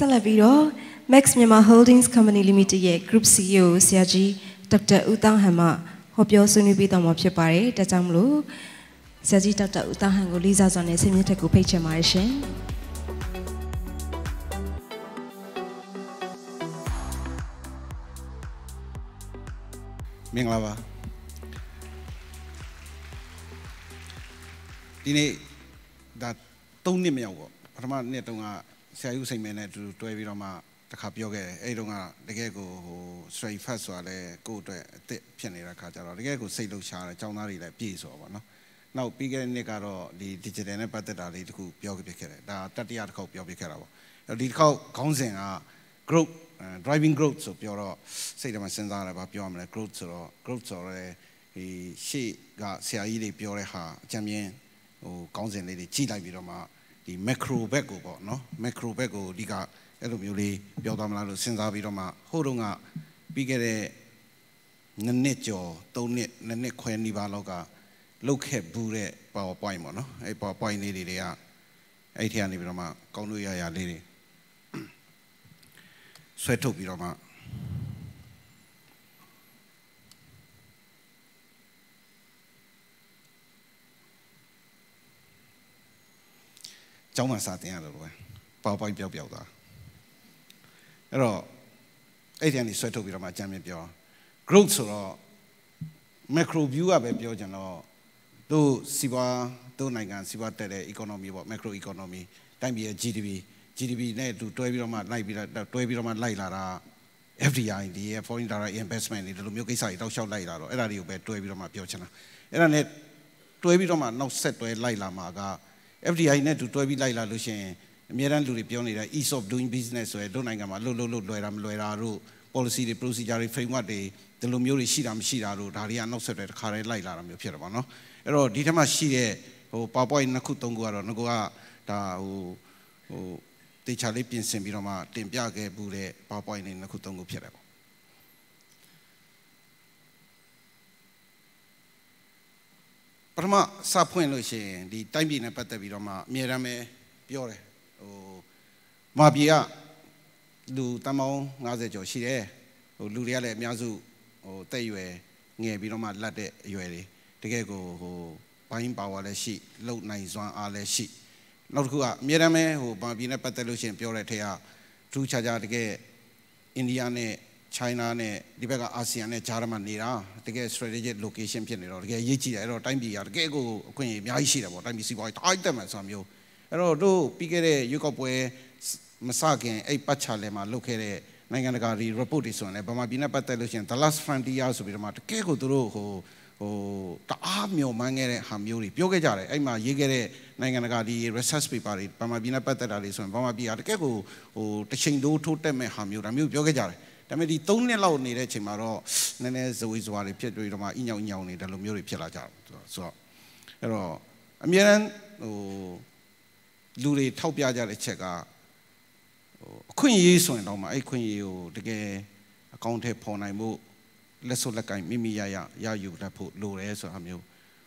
ဆက်လက်ပြီးတော့ Max Myanmar Holdings Company Limited ရဲ့ Group CEO ဆရာကြီးဒေါက်တာဦးတောင်းဟန်မှဟောပြောဆွေးနွေးပေးတော်မှာဖြစ်ပါတယ်။ဒါကြောင့်မလို့ဆရာကြီးဒေါက်တာဦးတောင်းဟန်ကိုလေးစားစွာနဲ့ဆင်မြင့်ထက်ကိုဖိတ်ချင်ပါတယ်ရှင်။မင်္ဂလာပါဒီနေ့ဒါ၃နှစ်မြောက်ပေါ့ပထမနှစ်တုန်းက ဆရာယူစိန်မဲနဲ့အတူတွဲပြီးတော့မှတခါပြောခဲ့တယ်အဲ့တုန်းကတကယ်ကိုဟို straight fast ဆိုတာလဲကိုယ့်အတွက်အစ်စ်ဖြစ်နေတဲ့ခါကျတော့တကယ်ကိုစိတ်လှုပ်ရှားတယ်ចောင်းသားတွေလည်းပြည့်ဆိုတော့ဗောနော်နောက်ပြီးခဲ့တဲ့နှစ်ကတော့ဒီ digital နဲ့ပတ်သက်တာလေးတခုပြောပြခဲ့တယ်ဒါတတိယတစ်ခေါက်ပြောပြခဲ့တာပေါ့ဒီတစ်ခေါက်ခေါင်းစဉ်က growth driving growth ဆိုပြောတော့စိတ်ထဲမှာစဉ်းစားရတယ်ဗာပြောရမလဲ growth ဆိုတော့ growth ဆိုတော့ဒီရှေ့ကဆရာကြီးတွေပြောတဲ့ဟာအကြံဉာဏ်ဟိုကောင်းစဉ်လေးတွေကြည့်လိုက်ပြီးတော့မှ ဒီ macro ဘက်ကိုပေါ့နော် macro ဘက်ကိုအဓိကအဲ့လိုမျိုးလေးပြောသွားမလားလို့စဉ်းစားပြီးတော့မှဟိုတုန်းကပြီးခဲ့တဲ့နှစ်နှစ်ကျော်သုံးနှစ်နှစ်နှစ်ခွဲနီးပါးလောက်ကလုတ်ခဲ့ဘူးတဲ့ PowerPoint ပေါ့နော်အဲ့ PowerPoint လေးတွေကအဲ့ထက်ကနေပြီးတော့မှကောင်းလို့ရရလေးတွေဆွဲထုတ်ပြီးတော့မှ ကျောင်းမှာစာတင်ရတယ်လို့ပဲပေါပေါင်းပြောက်ပြောက်သွားအဲ့တော့အဲ့ဒီကနေဆွဲထုတ်ပြီးတော့မှအကြမ်းမြင်ပြော growth ဆိုတော့ macro view ကပဲပြောကြတော့သူစီးပွားသူနိုင်ငံစီးပွားတက်တဲ့ economy ပေါ့ macro economy တိုင်းပြည်ရဲ့ GDP GDP နဲ့တူတွဲပြီးတော့မှလိုက်ပြီးတော့တွဲပြီးတော့မှလိုက်လာတာ FDI ဒီရဲ့ foreign direct investment တွေဒီလိုမျိုးကိစ္စတွေတောက်လျှောက်လိုက်လာတော့အဲ့ဒါတွေကိုပဲတွဲပြီးတော့မှပြောချင်တာအဲ့ဒါနဲ့တွဲပြီးတော့မှနောက်ဆက်တွဲလိုက်လာမှာက FDI နဲ့တူတွဲပြီးလိုက်လာလို့ရှိရင်အများတန်းလူတွေပြောနေတာ ease of doing business ဆိုရယ်တို့နိုင်ငံမှာလှုပ်လှုပ်လှုပ်လွယ်တာမလွယ်တာတို့ policy တွေ procedure တွေ framework တွေဒီလိုမျိုးတွေရှိတာမရှိတာတို့ဒါတွေကနောက်ဆက်တွဲတစ်ခါတည်းလိုက်လာတာမျိုးဖြစ်တယ်ပေါ့နော်အဲ့တော့ဒီထက်မှရှိတဲ့ဟို PowerPoint နှစ်ခုသုံးခုကတော့ငါကဒါဟိုဟိုတေချာလေးပြင်ဆင်ပြီးတော့မှတင်ပြခဲ့ဘူးတဲ့ PowerPoint တွေနှစ်ခုသုံးခုဖြစ်တယ်ပေါ့ပ ထမစဖွင့်လို့ရှိရင်ဒီတိုင်းပြည်နဲ့ပတ်သက်ပြီးတော့မှအမြဲတမ်းပဲပြောတယ်ဟိုမာပြည်ကလူတမောင်း90ကျော်ရှိတယ်ဟိုလူတွေကလည်းအများစုဟိုတက်ရွယ်ငယ်ပြီးတော့မှလက်တဲ့အရွယ်တွေတကယ်ကိုဟိုဘိုင်းပါဝါလည်းရှိလုံနိုင်စွမ်းအားလည်းရှိနောက်တစ်ခုကအမြဲတမ်းပဲဟိုမာပြည်နဲ့ပတ်သက်လို့ရှိရင်ပြောတဲ့ထက်ကထူးခြားခြားတကယ်အိန္ဒိယနဲ့ China နဲ့ဒီဘက်ကအာဆီယံနဲ့ဂျာမန်နေတာတကယ် strategic location ဖြစ်နေတော့တကယ်ရေးကြည့်တယ်အဲ့တော့တိုင်းပြည်ကတကယ်ကိုအခွင့်အရေးအများကြီးရှိတယ်ပေါ့တိုင်းပြည်စီးပွားရေးတိုင်းတက်မှဆိုတာမျိုးအဲ့တော့တို့ပြီးခဲ့တဲ့ရွေးကောက်ပွဲမစခင်အဲ့ပတ်ချလဲမှာလုပ်ခဲ့တဲ့နိုင်ငံတကာဒီ report တွေဆိုရင်လည်းဗမာပြည်နဲ့ပတ်သက်လို့ရှိရင် the last frontier ဆိုပြီးတော့မှတကယ်ကိုတို့ဟိုဟိုတအားမျောမှန်းခဲ့တဲ့ဟာမျိုးတွေပြောခဲ့ကြတယ်အဲ့မှာရေးခဲ့တဲ့နိုင်ငံတကာဒီ research paper တွေဗမာပြည်နဲ့ပတ်သက်တာတွေဆိုရင်ဗမာပြည်ကတကယ်ကိုဟိုတချိန်တိုးထိုးတက်မဲ့ဟာမျိုးဒါမျိုးပြောခဲ့ကြတယ် ဒါပေမဲ့ဒီ3နှစ်လောက်နေတဲ့အချိန်မှာတော့နည်းနည်းဇဝေဇဝါတွေဖြစ်ပြီးတော့မှအညောင်ညောင်နေတယ်လို့မျိုးတွေဖြစ်လာကြတယ်ဆိုတော့အဲ့တော့အများရန်ဟိုလူတွေထောက်ပြကြတဲ့ချက်ကဟိုအခွင့်အရေးဆိုရင်တော့မှအဲ့ခွင့်အရေးကိုတကယ်အကောင့်ထဲပေါ်နိုင်မှုလက်စွပ်လက်ကင်မိမိရရရယူတတ်ဖို့လိုတယ်ဆိုတာမျိုး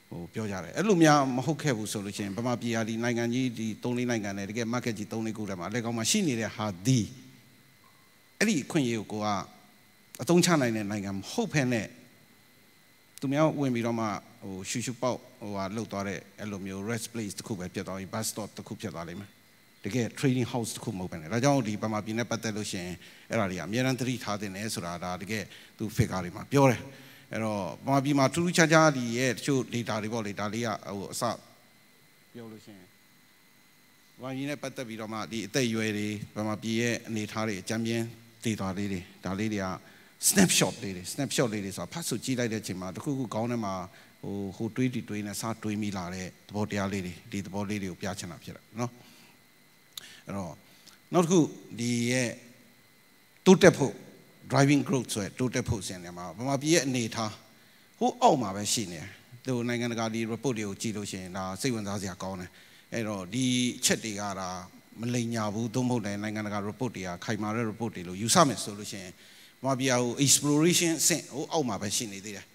ဟိုပြောကြတယ်အဲ့လိုများမဟုတ်ခဲ့ဘူးဆိုလို့ရှိရင်ဗမာပြည်ဟာဒီနိုင်ငံကြီးဒီ၃လေးနိုင်ငံနဲ့တကယ် market ကြီး၃လေးခုထဲမှာအလဲကောင်းမှာရှိနေတဲ့ဟာဒီ အဲ့ဒီအခွင့်အရေးကိုကိုကအသုံးချနိုင်တဲ့နိုင်ငံမဟုတ်ဖ ೇನೆ သူများဝင်ပြီးတော့မှဟိုရှူရှူပေါက်ဟိုဟာလှုပ်သွားတဲ့အဲ့လိုမျိုး rest place တခုပဲဖြစ်သွားပြီ bus stop တခုဖြစ်သွားလိမ့်မယ်တကယ် trading house တခုမဟုတ်ပဲねဒါကြောင့်ဒီပမာပြည်နဲ့ပတ်သက်လို့ရှိရင်အဲ့ဒါတွေကအများရန်သတိထားတင်တယ်ဆိုတာဒါတကယ်သူ figure တွေမှာပြောတယ်အဲ့တော့ပမာပြည်မှာထူးထူးခြားခြားဒီရဲ့တချို့ data တွေပေါ့လေဒါလေးကဟိုအစပြောလို့ရှိရင်ဝိုင်းရင်းနဲ့ပတ်သက်ပြီးတော့မှဒီအသက်အရွယ်တွေပမာပြည်ရဲ့အနေထားတွေအကြမ်းပြင်း data လေးတွေဒါလေးတွေက snapshot လေးတွေ snapshot လေးတွေဆိုတာဖတ်ဆိုကြည့်လိုက်တဲ့အချိန်မှာတခုခုကောင်းထဲမှာဟိုဟိုတွေးတီတွေးနဲ့စားတွေးမိလာတဲ့သဘောတရားလေးတွေဒီသဘောလေးတွေကိုပြချင်တာဖြစ်တယ်နော်အဲ့တော့နောက်တစ်ခုဒီရဲ့တိုးတက်ဖို့ driving growth ဆိုရယ်တိုးတက်ဖို့စဉ်းနေမှာဗမာပြည်ရဲ့အနေထားဟိုအောက်မှာပဲရှိနေတယ်သူနိုင်ငံတကာဒီ report တွေကိုကြည့်လို့ရှိရင်ဒါစိတ်ဝင်စားစရာကောင်းတယ်အဲ့တော့ဒီချက်တွေကဒါ မလိမ်ညာဘူးသို့မဟုတ်လည်းနိုင်ငံတကာ report တွေကခိုင်မာတဲ့ report တွေလို့ယူဆမယ်ဆိုလို့ရှိရင်ဗမာပြည်ဟို exploration ဆင့်ဟိုအောက်မှာပဲရှိနေသေးတယ်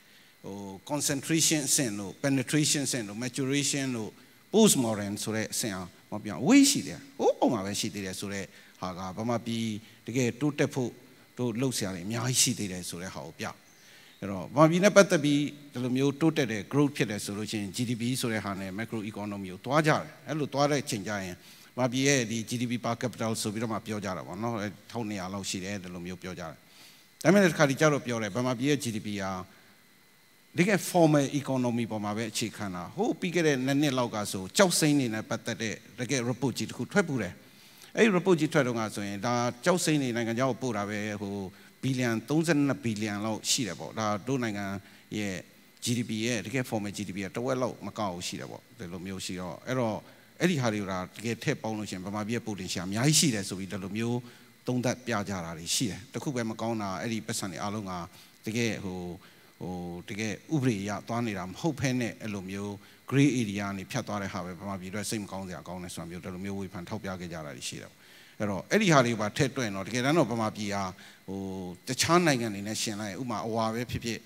ဟို concentration ဆင့်လို့ penetration ဆင့်လို့ maturation လို့ post modern ဆိုတဲ့အဆင့်အောင်မပြောင်းဝေးရှိတယ်ဟိုအောက်မှာပဲရှိသေးတယ်ဆိုတော့ဟာကဗမာပြည်တကယ်တိုးတက်ဖို့တို့လှုပ်ရှားနေအများကြီးရှိသေးတယ်ဆိုတဲ့ဟာကိုပြအဲ့တော့ဗမာပြည်နဲ့ပတ်သက်ပြီးဒီလိုမျိုးတိုးတက်တဲ့ growth ဖြစ်တယ်ဆိုလို့ရှိရင် GDP ဆိုတဲ့ဟာနဲ့ macro economy ကိုတွားကြတယ်အဲ့လိုတွားတဲ့ချိန်ကျရင် ဗမာပြည်ရဲ့ဒီ GDP per capital ဆိုပြီးတော့မှပြောကြတာပေါ့နော်1200လောက်ရှိတယ်ဒီလိုမျိုးပြောကြတယ်ဒါပေမဲ့တစ်ခါဒီကြတော့ပြောတယ်ဗမာပြည်ရဲ့ GDP ဟာတကယ် formal economy ပေါ်မှာပဲအခြေခံတာဟိုပြီးခဲ့တဲ့နှစ်နှစ်လောက်ကဆိုကြောက်စိမ့်နေနဲ့ပတ်သက်တဲ့တကယ် report ကြီးတစ်ခုထွက်ပူတယ်အဲ့ဒီ report ကြီးထွက်တော့ကဆိုရင်ဒါကြောက်စိမ့်နေနိုင်ငံခြားကိုပို့တာပဲဟိုဘီလီယံ32ဘီလီယံလောက်ရှိတယ်ပေါ့ဒါတို့နိုင်ငံရဲ့ GDP ရဲ့တကယ် formal GDP ကတဝက်လောက်မကောက်ဘူးရှိတယ်ပေါ့ဒီလိုမျိုးရှိတော့အဲ့တော့ အဲ့ဒီဟာတွေကတကယ်ထည့်ပေါင်းလို့ရှိရင်ဗမာပြည်ရဲ့ potential အများကြီးရှိတယ်ဆိုပြီးဒီလိုမျိုးသုံးသပ်ပြကြတာတွေရှိတယ်တခုပဲမကောင်းတာအဲ့ဒီပတ်စံတွေအားလုံးကတကယ်ဟိုဟိုတကယ်ဥပဒေအရသွားနေတာမဟုတ်ဖ ೇನೆ အဲ့လိုမျိုး gray area ကနေဖြတ်သွားတဲ့ဟာပဲဗမာပြည်အတွက်စိတ်မကောင်းစရာကောင်းတယ်ဆိုတာမျိုးဒီလိုမျိုးဝေဖန်ထောက်ပြခဲ့ကြတာရှိတယ်အဲ့တော့အဲ့ဒီဟာတွေပါထည့်တွက်တော့တကယ်တမ်းတော့ဗမာပြည်ဟာဟိုတခြားနိုင်ငံတွေနဲ့ရှင်လိုက်ဥမာအဝါပဲဖြစ်ဖြစ်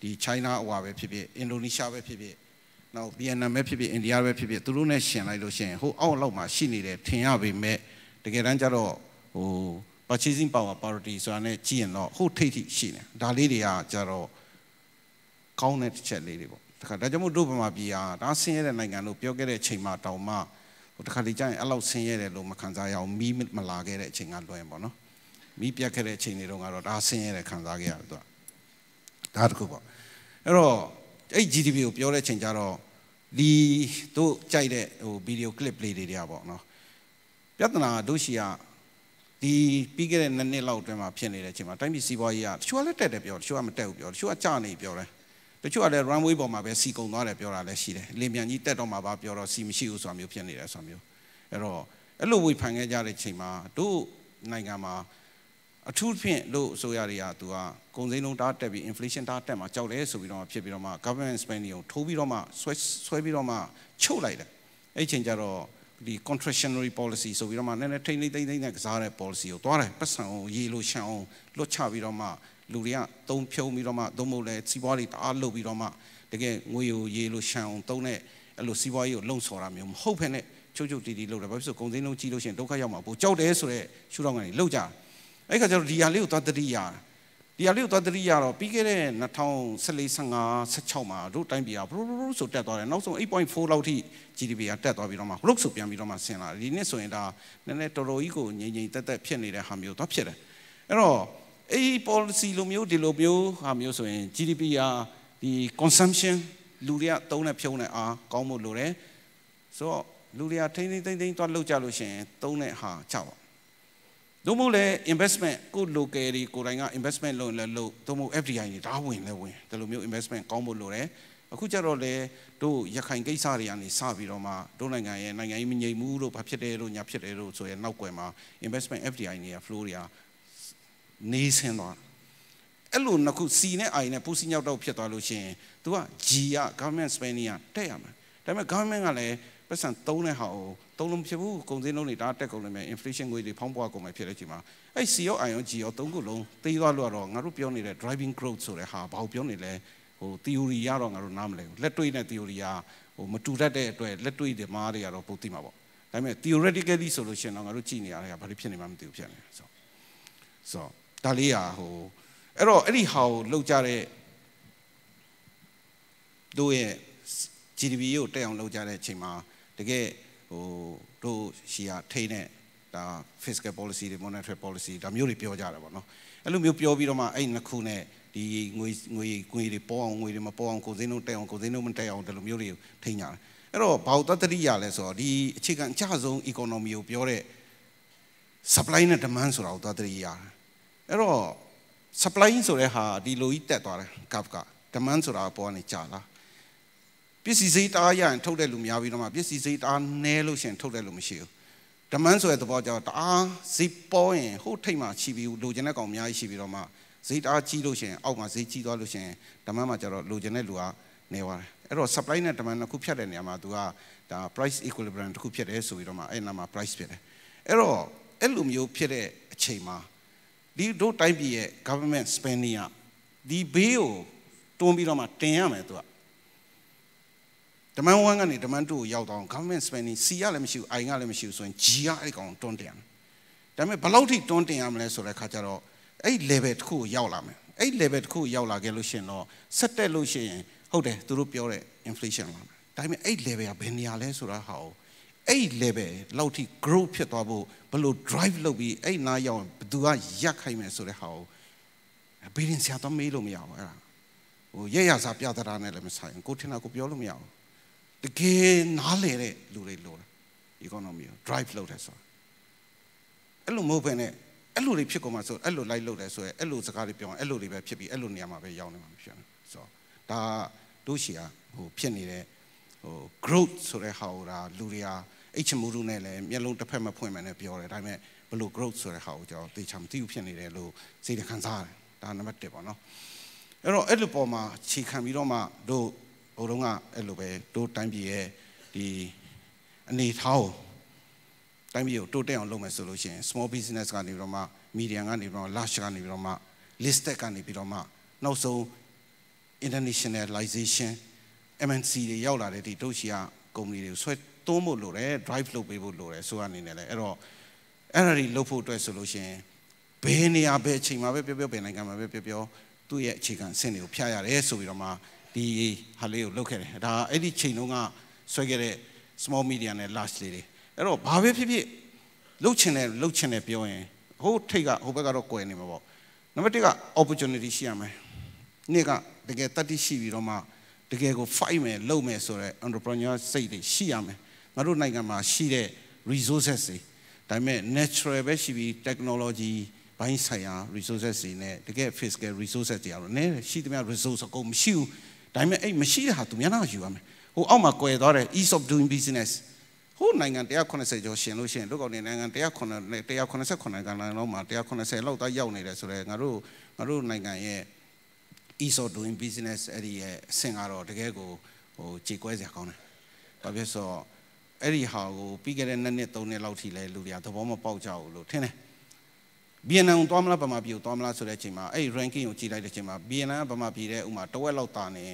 ဒီ China အဝါပဲဖြစ်ဖြစ်အင်ဒိုနီးရှားပဲဖြစ်ဖြစ် နောက်ဗီယက်နမ်ပဲဖြစ်ဖြစ်အိန္ဒိယပဲဖြစ်ဖြစ်သူတို့နဲ့ရှင်လိုက်လို့ရှင်ဟိုအောက်လောက်မှာရှိနေတယ်ထင်ရပေမဲ့တကယ်တမ်းကျတော့ဟို purchasing power parity ဆိုတာနဲ့ကြည့်ရင်တော့ဟိုထိတ်ထိရှိနေဒါလေးတွေကကျတော့ကောင်းတဲ့တစ်ချက်လေးတွေပေါ့တခါဒါကြောင့်မို့တို့ဗမာပြည်ဟာဒါဆင်းရဲတဲ့နိုင်ငံလို့ပြောခဲ့တဲ့ချိန်မှာတောင်မှဟိုတခါဒီကျရင်အဲ့လောက်ဆင်းရဲတယ်လို့မခံစားရအောင်မီးမလာခဲ့တဲ့အချိန်ကလွှဲပေါ့နော်မီးပြတ်ခဲ့တဲ့အချိန်တွေတုန်းကတော့ဒါဆင်းရဲတယ်ခံစားခဲ့ရတယ်သူကဒါတခုပေါ့အဲ့တော့ အဲ့ GDP ကိုပြောတဲ့ချိန်ကျတော့ဒီတို့ကြိုက်တဲ့ဟိုဗီဒီယိုကလစ်လေးတွေတွေကပေါ့နော်ပြဿနာတို့ရှိကဒီပြီးခဲ့တဲ့နှစ်နှစ်လောက်အတွင်းမှာဖြစ်နေတဲ့အချိန်မှာတိုင်းပြည်စီးပွားရေးကတချို့ကလည်းတက်တယ်ပြောတချို့ကမတက်ဘူးပြောတချို့ကကျနေပြောတယ်တချို့ကလည်း runway ပေါ်မှာပဲစီကုံသွားတယ်ပြောတာလည်းရှိတယ်လင်းမြန်ကြီးတက်တော့မှာပါပြောတော့စီမရှိဘူးဆိုတာမျိုးဖြစ်နေတယ်ဆိုတာမျိုးအဲ့တော့အဲ့လိုဝေဖန်ခဲ့ကြတဲ့ချိန်မှာတို့နိုင်ငံမှာ အထူးဖြင့်လို့ဆိုရတွေကသူကကုန်စည်နှုန်းတားတက်ပြီး inflation တားတက်မှာကြောက်တယ်ဆိုပြီးတော့ဖြစ်ပြီးတော့မှ government spending ကိုထိုးပြီးတော့မှဆွဲဆွဲပြီးတော့မှချုပ်လိုက်တယ်အဲ့ချိန်ကျတော့ဒီ contractionary policy ဆိုပြီးတော့မှနည်းနည်းထိမ့်ထိမ့်သိမ့်သိမ့်နဲ့ကစားတဲ့ policy ကိုသွားတယ်ပတ်စံအောင်ရေလိုရှောင်းအောင်လွတ်ချပြီးတော့မှလူတွေကသုံးဖြုံပြီးတော့မှသုံးဖို့လဲစီးပွားတွေတအားလုပ်ပြီးတော့မှတကယ်ငွေကိုရေလိုရှောင်းအောင်သုံးတဲ့အဲ့လိုစီးပွားရေးကိုလုံဆော်တာမျိုးမဟုတ်ဖ ೇನೆ ချုပ်ချုပ်တီတီလုပ်တယ်ဘာဖြစ်လို့ကုန်စည်နှုန်းကြီးလို့ရှိရင်ဒုက္ခရောက်မှာပိုကြောက်တယ်ဆိုတော့ရှုထောင့်ကနေလှုပ်ကြတယ် အဲ့ခါကျတော့ဒီဟာလေးကိုသွားတတိရတယ်ဒီဟာလေးကိုသွားတတိရတော့ပြီးခဲ့တဲ့2014 15 16မှာတို့တိုင်းပြည်ကဘလို့ဘလို့ဆိုတက်သွားတယ်နောက်ဆုံး8.4လောက်ထိ GDP ကတက်သွားပြီးတော့မှဘလို့ဆိုပြန်ပြီးတော့မှဆင်းလာတယ်ဒီနှစ်ဆိုရင်ဒါနည်းနည်းတော်တော်ကြီးကိုငြိမ်ငြိမ်သက်သက်ဖြစ်နေတဲ့ဟာမျိုးတော့ဖြစ်တယ်အဲ့တော့အဲ့ policy လိုမျိုးဒီလိုမျိုးဟာမျိုးဆိုရင် GDP ကဒီ consumption လူတွေကသုံးတဲ့ဖြုံးတဲ့အားကောင်းဖို့လိုတယ်ဆိုတော့လူတွေကထိမ့်ထိမ့်ထိမ့်ထိမ့်သွားလှုပ်ကြလို့ရှိရင်သုံးတဲ့ဟာချပါ သို့မဟုတ်လဲ investment ကို local တွေကိုယ်တိုင်က investment လုပ်လဲလုပ်သို့မဟုတ် FDI တွေဒါဝင်လဲဝင်ဒီလိုမျိုး investment ကောင်းဖို့လိုတယ်အခုကျတော့လေတို့ရခိုင်ကိစ္စတွေကနေစပြီးတော့မှတို့နိုင်ငံရဲ့နိုင်ငံရေးမငြိမ်မှုတို့ဘာဖြစ်တယ်တို့ညာဖြစ်တယ်တို့ဆိုရင်နောက်ွယ်မှာ investment FDI တွေက flow တွေကနေဆင်းသွားအဲ့လိုနှစ်ခု C နဲ့ I နဲ့ပူစီညောက်တော့ဖြစ်သွားလို့ရှိရင် तू က G က government spending ကတက်ရမှာဒါပေမဲ့ government ကလည်း ပတ်စံသုံးတဲ့ဟာကိုသုံးလို့မဖြစ်ဘူးကုန်စည်နှုန်းတွေဒါတက်ကုန်နေမယ် inflation ငွေတွေဖောင်းပွားကုန်မယ်ဖြစ်တဲ့အချိန်မှာအဲ့ C ရော I ရော G ရောသုံးခုလုံးသေးသွားလို့တော့ငါတို့ပြောနေတဲ့ driving growth ဆိုတဲ့ဟာဘာလို့ပြောနေလဲဟို theory ရတော့ငါတို့နားမလဲဘူးလက်တွေ့နဲ့ theory ကဟိုမတူတတ်တဲ့အတွက်လက်တွေ့တွေမားတွေကတော့ပိုသိမှာပေါ့ဒါပေမဲ့ theoretically ဆိုလို့ရှိရင်တော့ငါတို့ကြည့်နေရတာကဘာလို့ဖြစ်နေမှမသိဘူးဖြစ်နေဆိုဆိုဒါလေးဟာဟိုအဲ့တော့အဲ့ဒီဟာကိုလောက်ကြတဲ့တို့ရဲ့ GDP ကိုတက်အောင်လုပ်ကြတဲ့အချိန်မှာ တကယ်ဟိုတို့ရှီယာထိနေဒါ fiscal policy တွေ monetary policy ဒါမျိုးတွေပြောကြတာပေါ့နော်အဲ့လိုမျိုးပြောပြီးတော့မှအဲ့နှစ်ခုနဲ့ဒီငွေငွေငွေတွေပေါ်အောင်ငွေတွေမပေါ်အောင်ကိုစင်းတို့တက်အောင်ကိုစင်းတို့မတက်အောင်ဒီလိုမျိုးတွေထိညာအဲ့တော့ဘာလို့တတိရလဲဆိုတော့ဒီအခြေခံအကျဆုံး economy ကိုပြောတဲ့ supply နဲ့ demand ဆိုတာကိုတတိရအဲ့တော့ supply ဆိုတဲ့ဟာဒီလိုကြီးတက်သွားတယ် curve က demand ဆိုတာပေါ်ကနေကြာလာ ပစ္စည်းစိတ်အားရရင်ထုတ်တဲ့လူများပြီးတော့မှပစ္စည်းစိတ်အားနည်းလို့ရှင်ထုတ်တဲ့လူမရှိဘူး demand ဆိုတဲ့သဘောကြောင့်တအားဈေးပေါ်ရင်ဟိုထိတ်မှရှိပြီးလိုချင်တဲ့ကောင်အများကြီးရှိပြီးတော့မှဈေးတအားကြီးလို့ရှင်အောက်မှာဈေးကြီးသွားလို့ရှင် demand မှာကျတော့လိုချင်တဲ့လူကနေသွားတယ်အဲ့တော့ supply နဲ့ demand နှစ်ခုဖြတ်တဲ့နေရာမှာသူကဒါ price equilibrium တစ်ခုဖြစ်တယ်ဆိုပြီးတော့မှအဲ့နာမှာ price ဖြစ်တယ်အဲ့တော့အဲ့လိုမျိုးဖြစ်တဲ့အချိန်မှာဒီတို့တိုင်းပြည်ရဲ့ government spending ကဒီဘေးကိုတွန်းပြီးတော့မှတင်ရမယ်သူက demand 1ကနေ demand 2ကိုရောက်တော့ government spending C ကလည်းမရှိဘူး I ကလည်းမရှိဘူးဆိုရင် G ကအဲ့ကောင်တွန်းတယ်ဒါဒါပေမဲ့ဘယ်လောက်ထိတွန်းတင်ရမလဲဆိုတဲ့ခါကျတော့အဲ့ level တစ်ခုကိုရောက်လာမယ်အဲ့ level တစ်ခုကိုရောက်လာခဲ့လို့ရှိရင်တော့ဆက်တက်လို့ရှိရင်ဟုတ်တယ်သူတို့ပြောတဲ့ inflation လာမယ်ဒါပေမဲ့အဲ့ level ကဘယ်နေရာလဲဆိုတာဟာအဲ့ level လောက်ထိ grow ဖြစ်သွားဖို့ဘယ်လို drive လုပ်ပြီးအဲ့နားရောက်ဘသူကရက်ခိုင်းမယ်ဆိုတဲ့ဟာကိုဘေးရင်ဆရာတော့မေးလို့မရဘူးအဲ့ဒါဟိုရရစာပြသတာနဲ့လည်းမဆိုင်ကိုထင်တာကိုပြောလို့မရဘူး တကယ်နားလေတဲ့လူတွေလိုတယ် economy ကို drive လုပ်တယ်ဆိုတာအဲ့လိုမဟုတ်ဘဲနဲ့အဲ့လိုတွေဖြစ်ကုန်မှာဆိုအဲ့လို live လုပ်တယ်ဆိုရင်အဲ့လိုစကားတွေပြောရင်အဲ့လိုတွေပဲဖြစ်ပြီးအဲ့လိုနေရာမှာပဲရောက်နေမှာဖြစ်တယ်ဆိုတော့ဒါတို့ရှိကဟိုဖြစ်နေတဲ့ဟို growth ဆိုတဲ့ဟာကိုဒါလူတွေကအိတ်ချမှုတို့နဲ့လည်းမျက်လုံးတစ်ဖက်မဖွင့်မှလည်းပြောတယ်ဒါပေမဲ့ဘလို့ growth ဆိုတဲ့ဟာကိုကျွန်တော်သိချင်မသိဘူးဖြစ်နေတယ်လို့စိတ်တခံစားရတယ်ဒါနံပါတ်1ပေါ့နော်အဲ့တော့အဲ့လိုပေါ်မှာခြေခံပြီးတော့မှတို့ ဟိုတုန်းကအဲ့လိုပဲတို့တိုင်းပြည်ရဲ့ဒီအနေထားကိုတိုင်းပြည်ကိုတိုးတက်အောင်လုပ်မယ်ဆိုလို့ရှိရင် small business ကနေပြီးတော့မှ medium ကနေပြီးတော့ large ကနေပြီးတော့မှ listed ကနေပြီးတော့မှနောက်ဆုံး internationalization MNC တွေရောက်လာတဲ့ဒီတို့ရှိကကုမ္ပဏီတွေကိုဆွဲသွင်းဖို့လိုတယ် drive လုပ်ပေးဖို့လိုတယ်ဆိုအနေနဲ့လည်းအဲ့တော့အဲ့ဒါတွေလုပ်ဖို့အတွက်ဆိုလို့ရှိရင်ဘယ်နေရာဘယ်အချိန်မှာပဲပြောပြောဘယ်နိုင်ငံမှာပဲပြောပြောသူ့ရဲ့အခြေခံအဆင့်တွေကိုဖျားရတယ်ဆိုပြီးတော့မှ ဒီဟာလေးကိုလုပ်ခဲ့တယ်ဒါအဲ့ဒီချိန်တုန်းကဆွဲခဲ့တဲ့ small media နဲ့ large လေးတွေအဲ့တော့ဘာပဲဖြစ်ဖြစ်လှုပ်ချင်တယ်လှုပ်ချင်တယ်ပြောရင်ဟိုထိတ်ကဟိုဘက်ကတော့ကွယ်နေမှာပေါ့နံပါတ်1က opportunity ရှိရမယ်နေ့ကတကယ်တတ်သိရှိပြီးတော့မှတကယ်ကို fight မယ်လုပ်မယ်ဆိုတဲ့ entrepreneur စိတ်တွေရှိရမယ်ငါတို့နိုင်ငံမှာရှိတဲ့ resources တွေဒါပေမဲ့ natural ပဲရှိပြီး technology ဘိုင်းဆိုင်ရာ resources တွေနဲ့တကယ် physical resources တွေကတော့နည်းရှိသမျှ resource အကုန်မရှိဘူး ဒါပေမဲ့အဲ့မရှိတဲ့ဟာသူများနာယူရမယ်ဟိုအောက်မှာကွယ်သွားတဲ့ ease of doing business ဟိုနိုင်ငံ180ကျော်ရှင်လို့ရှိရင်လူကောင်နေနိုင်ငံ190 189နိုင်ငံလောက်မှာ190လောက်သားရောက်နေတယ်ဆိုတော့ငါတို့ငါတို့နိုင်ငံရဲ့ ease of doing business အဲ့ဒီရဲ့အဆင့်ကတော့တကယ်ကိုဟိုကြေကွဲစရာကောင်းတယ်။ဘာဖြစ်ဆိုတော့အဲ့ဒီဟာကိုပြီးခဲ့တဲ့နှစ်နှစ်သုံးနှစ်လောက်ထိလဲလူတွေကသဘောမပေါက်ကြဘူးလို့ထင်တယ်။ ဗီယက်နမ်သွားမလားဗမာပြည်ကိုသွားမလားဆိုတဲ့အချိန်မှာအဲ့ဒီ ranking ကိုကြည့်လိုက်တဲ့အချိန်မှာဗီယက်နမ်ဗမာပြည်တဲ့ဥမာတဝက်လောက်တာနေ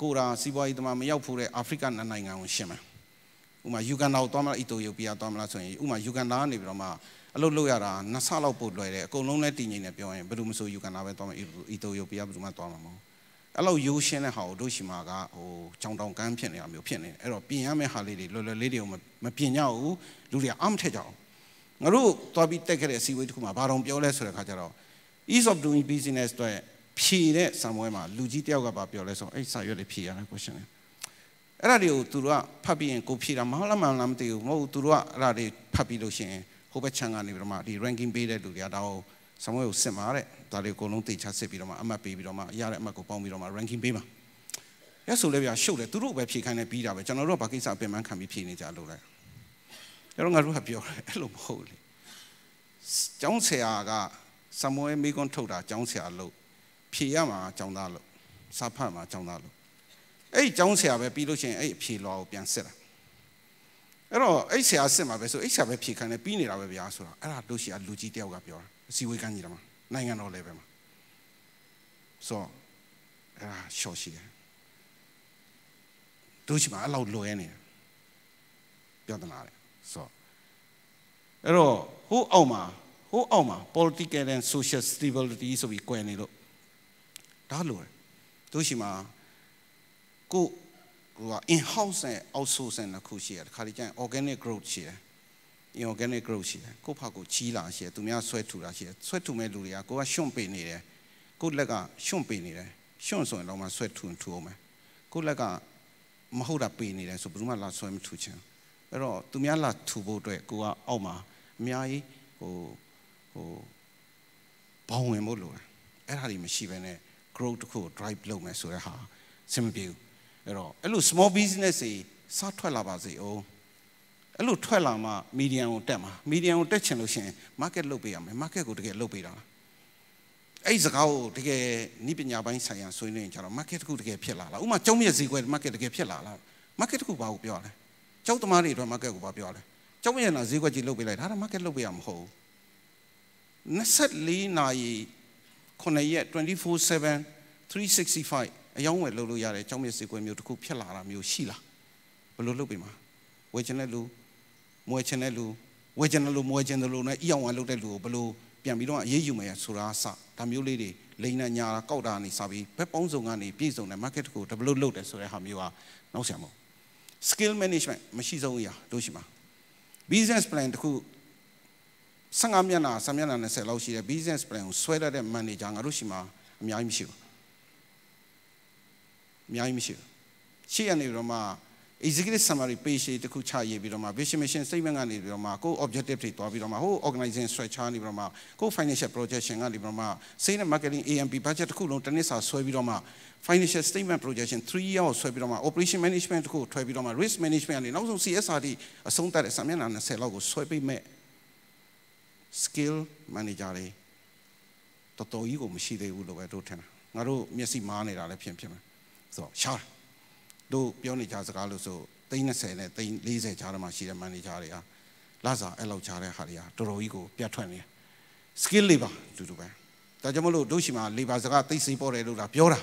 ကိုရာစီးပွားရေးသမားမရောက်ဖို့တဲ့အာဖရိကနိုင်ငံကိုရှင်းမယ်။ဥမာယူဂန်ဒါကိုသွားမလားအီတိုယိုပီးယားသွားမလားဆိုရင်ဥမာယူဂန်ဒါကနေပြီးတော့မှအလုပ်လုပ်ရတာနှစ်ဆလောက်ပို့လွယ်တယ်အကုန်လုံးလည်းတည်ငြိမ်နေပြောရင်ဘယ်လိုမဆိုယူကန်တာပဲသွားမယ်အီတိုယိုပီးယားဘယ်သူမှသွားမှာမဟုတ်အဲ့လောက်ရိုးရှင်းတဲ့ဟာကိုတို့ရှိမှာကဟိုချောင်းတောင်ကမ်းဖြစ်နေတာမျိုးဖြစ်နေတယ်အဲ့တော့ပြင်ရမယ့်ဟာလေးတွေလွယ်လွယ်လေးတွေကိုမပြင်ကြဘူးလူတွေအမထက်ကြအောင် ငါတို့သွားပြီးတက်ခဲ့တဲ့အစည်းအဝေးတစ်ခုမှာဘာတော်ပြောလဲဆိုတဲ့ခါကျတော့ ease of doing business တွေဖြေတဲ့ဆံပွဲမှာလူကြီးတယောက်ကပါပြောလဲဆိုအဲ့စာရွက်တွေဖြေရတဲ့ question တွေအဲ့ဒါတွေကိုသူတို့ကဖတ်ပြီးရင်ကိုဖြေတာမဟုတ်လားမဟုတ်လားမသိဘူးမဟုတ်သူတို့ကအဲ့ဒါတွေဖတ်ပြီးလို့ရှိရင်ဟိုဘက်ချမ်းကနေပြီးတော့မှဒီ ranking ပေးတဲ့လူတွေကဒါကိုဆမွေကိုစစ်မှာတဲ့ဒါတွေအကုန်လုံးတေချာစစ်ပြီးတော့မှအမှတ်ပေးပြီးတော့မှရတဲ့အမှတ်ကိုပေါင်းပြီးတော့မှ ranking ပေးမှာရဆိုလဲပြရှုပ်တယ်သူတို့ပဲဖြေခိုင်းနေပြီးတာပဲကျွန်တော်တို့ကဘာကိစ္စအပင်ပန်းခံပြီးဖြေနေကြလို့လဲ ကျွန်တော်ငါတို့ကပြောတယ်အဲ့လိုမဟုတ်လေကျောင်းဆရာကဆမွေမိကွန်းထုတ်တာကျောင်းဆရာလို့ဖြေရမှာကျောင်းသားလို့စာဖတ်မှာကျောင်းသားလို့အဲ့ဒီကျောင်းဆရာပဲပြီးလို့ရှိရင်အဲ့အဖြေလောကိုပြန်စစ်တာအဲ့တော့အဲ့ဆရာစစ်မှာပဲဆိုအဲ့ဆရာပဲဖြေခိုင်းနေပြီးနေတာပဲဗျာဆိုတော့အဲ့ဒါတို့ရှိအလူကြီးတယောက်ကပြောတာအစည်းအဝေးကန်းကြီးတယ်မှာနိုင်ငံတော် level မှာဆိုအဲ့ဒါရှော့ရှိတယ်တို့ရှိမှာအဲ့လောက်လွယ်နေတယ်ပြဿနာလေ ဆိုအဲ့တော့ဟိုအောက်မှာဟိုအောက်မှာ political and social stability ဆိုပြီး꿰နေလို့ဒါလိုတယ်တို့ရှိမှာကိုဟိုက in house နဲ့ outsource နဲ့ခုရှိရတယ်ခါလေးကျရင် organic growth ရှိတယ် inorganic growth ရှိတယ်ကိုဖာကိုကြီးလာရှိတယ်သူများဆွဲထူတာရှိတယ်ဆွဲထူမဲ့လူတွေကကိုကရှွန့်ပေးနေတယ်ကိုလက်ကရှွန့်ပေးနေတယ်ရှွန့်ဆိုရင်တော့မှဆွဲထူထူအောင်မယ်ကိုလက်ကမဟုတ်တာပေးနေတယ်ဆိုဘယ်သူမှလာဆွဲမထူချင် အဲ့တော့သူများလာထူဖို့အတွက်ကိုကအောက်မှာအများကြီးဟိုဟိုဘောင်းဝင်ဖို့လိုတယ်အဲ့ဒါတွေမရှိဘဲနဲ့ growth တခု drive လုပ်မယ်ဆိုတဲ့ဟာစင်မပြေဘူးအဲ့တော့အဲ့လို small business တွေစထွက်လာပါစေအောင်အဲ့လိုထွက်လာမှ medium ကိုတက်မှာ medium ကိုတက်ချင်လို့ရှိရင် market လုပ်ပေးရမယ် market ကိုတကယ်လုပ်ပေးတာအဲ့စကားကိုတကယ်နိပညာပိုင်းဆိုင်ရာဆွေးနွေးရင်ကျတော့ market တခုတကယ်ဖြစ်လာလားဥမာကျောင်းမြက်ဈေးကွက် market တကယ်ဖြစ်လာလား market တခုဘာကိုပြောရလဲ ကျောင်းသမားတွေအတွက် market ကိုဘာပြောရလဲကျောင်းမြက်နာဈေးကွက်ကြီးလုပ်ပေးလိုက်ဒါတော့ market လုပ်ပေးရမဟုတ်ဘူး24နာရီ9ရက်24/7 365အယောင်းဝယ်လုပ်လို့ရတယ်ကျောင်းမြက်ဈေးကွက်မျိုးတခုဖြစ်လာတာမျိုးရှိလားဘယ်လိုလုပ်ပေးမှာဝယ်ချင်တဲ့လူမွေချင်တဲ့လူဝဝယ်ကျင်တယ်လို့မဝယ်ကျင်တယ်လို့နဲ့အီအောင်ဝမ်လုပ်တဲ့လူကိုဘယ်လိုပြန်ပြီးတော့အေးအေးယူမယ်ဆိုတာအစဒါမျိုးလေးတွေလိန်နဲ့ညာကောက်တာနေစပြီးဘက်ပေါင်းစုံကနေပြည်စုံတဲ့ market ကို develop လုပ်တယ်ဆိုတဲ့ဟာမျိုးကနောက်ဆံမို့ skill management မရှိဆုံးအရာတို့ရှိမှာ business plan တခု15မျက်နှာ10မျက်နှာ20လောက်ရှိတဲ့ business plan ကိုဆွဲရတဲ့ manager ငါတို့ရှိမှာအများကြီးမရှိဘူးအများကြီးမရှိဘူးရှေ့ရနေပြီးတော့မှ executive summary page တခုချရေးပြီးတော့မှ vision mission statement ကနေပြီးတော့မှကို objective တွေတွားပြီးတော့မှဟို organization structure နေပြီးတော့မှကို financial projection ကနေပြီးတော့မှ sales and marketing AMP budget တခုလုံးတစ်နှစ်စာဆွဲပြီးတော့မှ financial statement projection 3 year ဆွဲပြီးတော့မှ operation management တခုထွဲပြီးတော့မှ risk management ကနေနောက်ဆုံး CSR တိအဆုံးသတ်တဲ့စာမျက်နှာ20လောက်ကိုဆွဲပေးမဲ့ skill manager တွေတော်တော်ကြီးကိုမရှိသေးဘူးလို့ပဲတို့ထင်တာငါတို့မျက်စိမားနေတာလည်းဖြစ်ဖြစ်မယ်ဆိုတော့ရှာ တို့ပြောနေကြစကားလို့ဆို30နဲ့40ကြားထဲမှာရှိတဲ့ manager တွေဟာလာစားအဲ့လောက်ကြားတဲ့ဟာတွေကတော်တော်ကြီးကိုပြတ်ထွက်နေ skill labor တူတူပဲဒါကြောင့်မလို့တို့ရှိမှာ labor စကားသိစိပေါ်တယ်လို့လားပြောတာ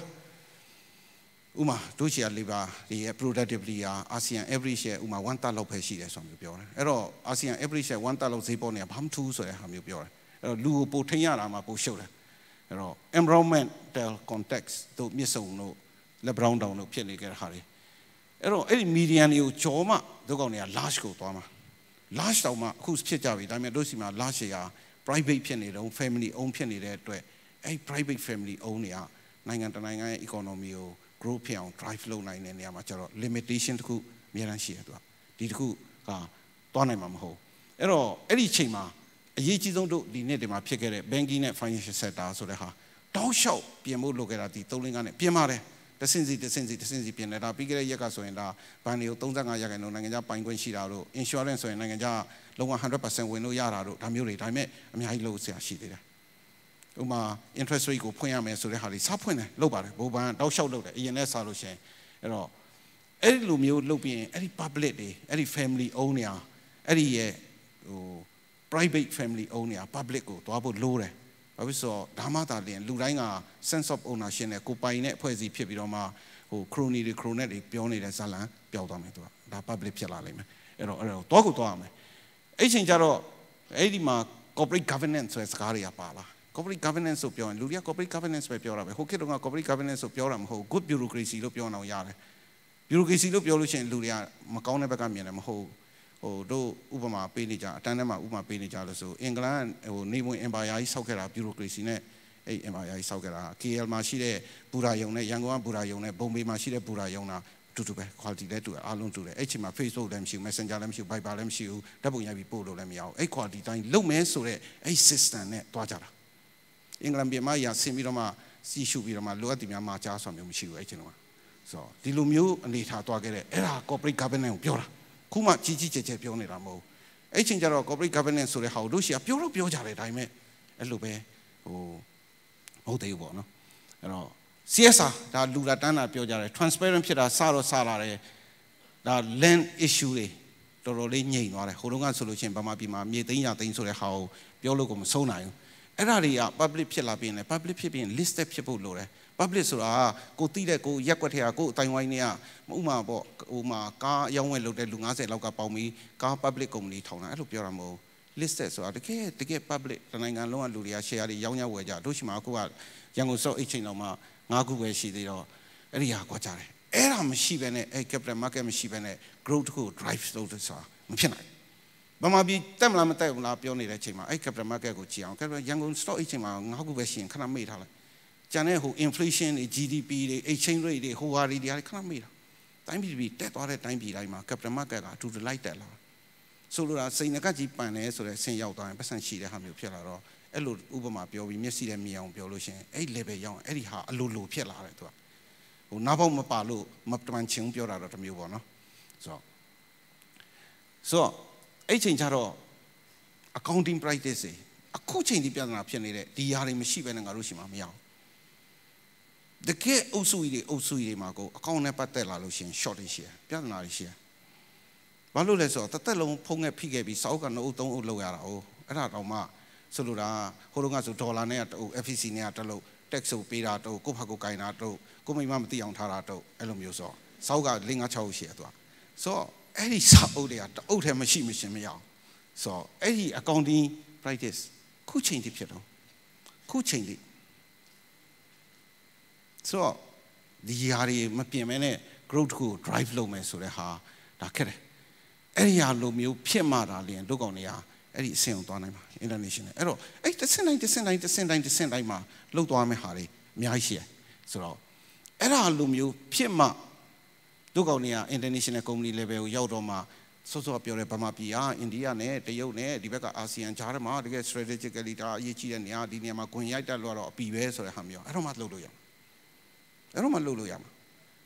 ဥမာတို့ရှိရ labor တွေရဲ့ productivity ဟာ ASEAN average ရဲ့ဥမာ1 third လောက်ပဲရှိတယ်ဆိုမျိုးပြောတယ်အဲ့တော့ ASEAN average ရဲ့1 third လောက်ဈေးပေါ်နေတာဘာမှမထူးဆိုတဲ့ဟာမျိုးပြောတယ်အဲ့တော့လူကိုပိုထိန်ရတာမှပိုရှုပ်တယ်အဲ့တော့ environmental context တို့မြစ်ဆုံတို့ LeBron down တို့ဖြစ်နေကြတဲ့ဟာတွေ အဲ့တော့အဲ့ဒီ median တွေကိုကြောမှတို့ကောင်တွေက large ကိုသွားမှာ large တောင်မှအခုဖြစ်ကြပြီဒါပေမဲ့တို့စီမှာ large ရာ private ဖြစ်နေတော့ family own ဖြစ်နေတဲ့အတွက်အဲ့ private family own တွေကနိုင်ငံတနိုင်ငံရဲ့ economy ကို grow ဖြစ်အောင် drive လုပ်နိုင်တဲ့နေရာမှာကျတော့ limitation တခုအများကြီးရှိရသူကဒီတခုကသွားနိုင်မှာမဟုတ်အဲ့တော့အဲ့ဒီချိန်မှာအရေးကြီးဆုံးတို့ဒီနေ့ဒီမှာဖြစ်ခဲ့တဲ့ banking နဲ့ financial sector ဆိုတဲ့ဟာတောက်လျှောက်ပြင်ဖို့လုပ်ခဲ့တာဒီ3လကနေပြင်ပါတယ် တဆင့်စီတဆင့်စီတဆင့်စီပြင်နေတာပြီးခဲ့တဲ့ရက်ကဆိုရင်ဒါဘဏ်တွေကို35ရာခိုင်နှုန်းနိုင်ငံခြားပိုင်ခွင့်ရှိတာတို့ insurance ဆိုရင်နိုင်ငံခြားလုံးဝ100%ဝင်လို့ရတာတို့ဒါမျိုးတွေဒါပေမဲ့အများကြီးလုပ်ဆရာရှိသေးတယ်ဥမာ interest rate ကိုဖွင့်ရမယ်ဆိုတဲ့ဟာတွေစဖွင့်တယ်လုပ်ပါတယ်ဘိုးဘဏ်တောက်လျှောက်လုပ်တယ်အရင်နဲ့စလို့ရှိရင်အဲ့တော့အဲ့ဒီလိုမျိုးလုပ်ပြီးရင်အဲ့ဒီ public တွေအဲ့ဒီ family own နေအောင်အဲ့ဒီရဲ့ဟို private family own နေအောင် public ကိုတွားဖို့လိုတယ် ဘာဖြစ်ဆိုဒါမှသာလျင်လူတိုင်းက sense of ownership နဲ့ကိုပိုင်တဲ့အဖွဲ့အစည်းဖြစ်ပြီးတော့မှဟို crony တွေ cronet တွေပြောနေတဲ့ဇာလံပျောက်သွားမယ်သူကဒါ public ဖြစ်လာလိမ့်မယ်အဲ့တော့အဲ့တော့တော့ကိုတော့ရမယ်အဲ့ချိန်ကျတော့အဲ့ဒီမှာ corporate governance ဆိုတဲ့စကားတွေကပါလာ corporate governance ဆိုပြောရင်လူတွေက corporate governance ပဲပြောတာပဲဟိုခေတ်တုန်းက corporate governance ဆိုပြောတာမဟုတ် good bureaucracy လို့ပြောအောင်ရတယ် bureaucracy လို့ပြောလို့ရှိရင်လူတွေကမကောင်းတဲ့ဘက်ကမြင်တယ်မဟုတ် ဟိုတို့ဥပမာပေးနေကြအတန်းထဲမှာဥပမာပေးနေကြလို့ဆိုအင်္ဂလန်ဟိုနေဝင် empire ကြီးဆောက်ခဲ့တာ bureaucracy နဲ့အဲ့ empire ကြီးဆောက်ခဲ့တာ KL မှာရှိတဲ့ဘူရာယုံနဲ့ရန်ကုန်ကဘူရာယုံနဲ့ဘုံဘေးမှာရှိတဲ့ဘူရာယုံတာတူတူပဲ quality လည်းတူတယ်အားလုံးတူတယ်အဲ့ချိန်မှာ Facebook လည်းမရှိဘူး Messenger လည်းမရှိဘူး Viber လည်းမရှိဘူးဓာတ်ပုံရိုက်ပြီးပို့လို့လည်းမရဘူးအဲ့ quality တိုင်းလုပ်မဲဆိုတဲ့အဲ့ system နဲ့တွားကြတာအင်္ဂလန်ပြည်မှာရဆင်းပြီးတော့မှစီရှုပြီးတော့မှလိုအပ်တယ်များမှာကြားဆိုမျိုးမရှိဘူးအဲ့ချိန်တော့ဆိုတော့ဒီလိုမျိုးအနေထားတွားခဲ့တဲ့အဲ့ဒါ corporate governance ကိုပြောတာ ခုမှကြီးကြီးကျယ်ကျယ်ပြောနေတာမဟုတ်အဲ့ချိန်ကျတော့ corporate governance ဆိုတဲ့ဟာကိုတို့ရှိကပြောတော့ပြောကြတယ်ဒါပေမဲ့အဲ့လိုပဲဟိုမဟုတ်သေးဘူးပေါ့နော်အဲ့တော့ CSR ဒါလူလာတန်းတာပြောကြတယ် transparent ဖြစ်တာစတော့စလာတယ်ဒါ land issue တွေတော်တော်လေးညှိမ်သွားတယ်ဟိုတုန်းကဆိုလို့ချင်းဗမာပြည်မှာမြေသိမ်းရသိမ်းဆိုတဲ့ဟာကိုပြောလို့ကိုမဆုံးနိုင်ဘူးအဲ့ဒါတွေက public ဖြစ်လာပြီးရင် public ဖြစ်ပြီးရင် listed ဖြစ်ဖို့လိုတယ် public ဆိုတာကိုတိတဲ့ကိုရက်ွက်ထဲကကိုအတိုင်းဝိုင်းတွေကဥမာပေါ့ဟိုမှာကားရောင်းဝယ်လုပ်တဲ့လူ90လောက်ကပေါင်ပြီးကား public company ထောင်တာအဲ့လိုပြောတာမဟုတ် listed ဆိုတာတကယ်တကယ် public တနိုင်ငံလုံးကလူတွေက share တွေရောင်းရဝယ်ကြတို့ရှိမှာအခုကရန်ကုန် stock exchange တော့မှ9ခုပဲရှိသေးတော့အဲ့ဒီဟာကွာကြတယ်အဲ့ဒါမရှိဘဲနဲ့အဲ့ capital market မရှိဘဲနဲ့ growth ကို drive လုပ်တယ်ဆိုတာမဖြစ်နိုင်ဗမာပြည်တက်မလားမတက်ဘူးလားပြောနေတဲ့အချိန်မှာအဲ့ capital market ကိုကြည့်အောင် capital ရန်ကုန် stock exchange မှာ9ခုပဲရှိရင်ခဏမေ့ထားလိုက် ကျန်တဲ့ဟို inflation တွေ GDP တွေ exchange rate တွေဟိုဟာတွေတွေခဏမေ့တာတိုင်းပြည်ပြည်တက်သွားတဲ့တိုင်းပြည်တိုင်းမှာ capital market ကအတူတူလိုက်တက်လာဆိုလိုတာစိန်ကကြီးပန်တယ်ဆိုတဲ့ဆင်ရောက်သွားရင်ပတ်စံရှိတဲ့ဟာမျိုးဖြစ်လာတော့အဲ့လိုဥပမာပြောပြီးမျက်စိနဲ့မြင်အောင်ပြောလို့ရှိရင်အဲ့ level ရောက်ရင်အဲ့ဒီဟာအလိုလိုဖြစ်လာတယ်သူကဟိုနောက်ပေါက်မပါလို့မတမန်ချင်းပြောတာတော့တမျိုးပေါ့နော်ဆိုတော့ဆိုတော့အဲ့ချိန်ကျတော့ accounting practice တွေအခုချိန်ဒီပြဿနာဖြစ်နေတဲ့ဒီຢာတွေမရှိဘဲနဲ့ငါတို့ရှိမှာမရအောင် တကယ်အုပ်စုကြီးတွေအုပ်စုကြီးတွေမှာကိုအကောင့်နဲ့ပတ်သက်လာလို့ရှိရင် short တွေရှိတယ်ပြဿနာတွေရှိတယ်ဘာလို့လဲဆိုတော့တသက်လုံးဖုံးငက်ဖိခဲ့ပြီးစောက်ကနှုတ်သုံးအုပ်လောက်ရတာ哦အဲ့ဒါတော့မှဆိုလိုတာဟိုတုန်းကဆိုဒေါ်လာနဲ့တူ FEC နဲ့တလို့ tax ကိုပေးတာတူကိုဖက်ကိုကင်တာတူကိုမိမမသိအောင်ထားတာတူအဲ့လိုမျိုးဆိုစောက်က5 6ရှိရသူကဆိုတော့အဲ့ဒီစာအုပ်တွေကတအုပ်ထဲမရှိမရှင်မရအောင်ဆိုအဲ့ဒီ accounting practice ခုချိန်တည်းဖြစ်တော့ခုချိန်တည်း ဆိုတော့ဒီဟာတွေမပြင်မဲနဲ့ growth ကို drive လုပ်မယ်ဆိုတဲ့ဟာဒါခက်တယ်အဲ့ဒီဟာလိုမျိုးဖြစ်မှတာလျင်တို့ကောင်တွေကအဲ့ဒီအဆင့်ကိုသွားနိုင်မှာ international အဲ့တော့အဲ့တစ်ဆင့်တိုင်းတစ်ဆင့်တိုင်းတစ်ဆင့်တိုင်းတစ်ဆင့်တိုင်းမှာလှုပ်သွားမယ့်ဟာတွေအများကြီးရှိတယ်ဆိုတော့အဲ့ဒါလိုမျိုးဖြစ်မှတို့ကောင်တွေက international company level ကိုရောက်တော့မှစောစောပြောတဲ့ဗမာပြည်ဟာအိန္ဒိယနဲ့တရုတ်နဲ့ဒီဘက်ကအာဆီယံကြားထဲမှာတကယ် strategically ဒါအရေးကြီးတဲ့နေရာဒီနေရာမှာဂွင်ရိုက်တက်လို့တော့အပီပဲဆိုတဲ့ဟာမျိုးအဲ့တော့မှလှုပ်လို့ရမှာ အဲ့တော့မှလှုပ်လို့ရမှာ